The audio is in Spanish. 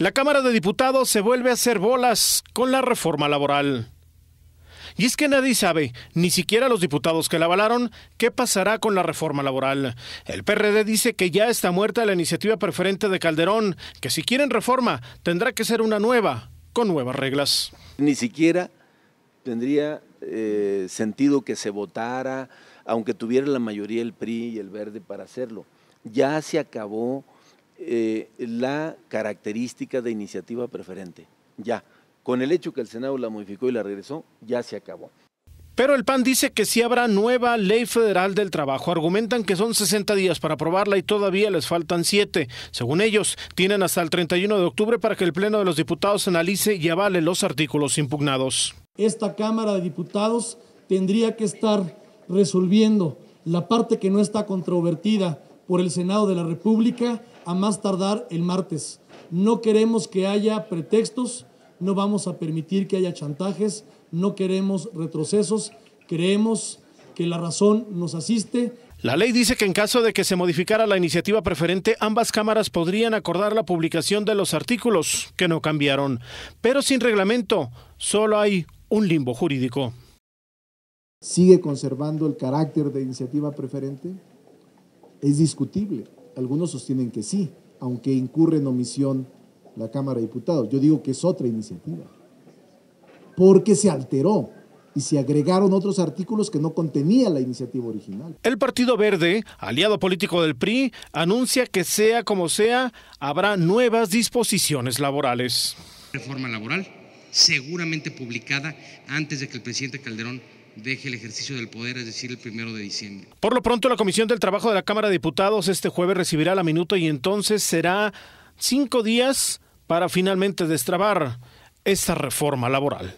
La Cámara de Diputados se vuelve a hacer bolas con la reforma laboral. Y es que nadie sabe, ni siquiera los diputados que la avalaron, qué pasará con la reforma laboral. El PRD dice que ya está muerta la iniciativa preferente de Calderón, que si quieren reforma tendrá que ser una nueva, con nuevas reglas. Ni siquiera tendría eh, sentido que se votara, aunque tuviera la mayoría el PRI y el Verde para hacerlo. Ya se acabó eh, la característica de iniciativa preferente. Ya, con el hecho que el Senado la modificó y la regresó, ya se acabó. Pero el PAN dice que si habrá nueva ley federal del trabajo. Argumentan que son 60 días para aprobarla y todavía les faltan 7. Según ellos, tienen hasta el 31 de octubre para que el Pleno de los Diputados analice y avale los artículos impugnados. Esta Cámara de Diputados tendría que estar resolviendo la parte que no está controvertida por el Senado de la República a más tardar el martes. No queremos que haya pretextos, no vamos a permitir que haya chantajes, no queremos retrocesos, creemos que la razón nos asiste. La ley dice que en caso de que se modificara la iniciativa preferente, ambas cámaras podrían acordar la publicación de los artículos, que no cambiaron. Pero sin reglamento, solo hay un limbo jurídico. ¿Sigue conservando el carácter de iniciativa preferente? Es discutible. Algunos sostienen que sí, aunque incurre en omisión la Cámara de Diputados. Yo digo que es otra iniciativa, porque se alteró y se agregaron otros artículos que no contenía la iniciativa original. El Partido Verde, aliado político del PRI, anuncia que sea como sea, habrá nuevas disposiciones laborales. Reforma laboral, seguramente publicada antes de que el presidente Calderón deje el ejercicio del poder, es decir, el primero de diciembre. Por lo pronto, la Comisión del Trabajo de la Cámara de Diputados este jueves recibirá la minuta y entonces será cinco días para finalmente destrabar esta reforma laboral.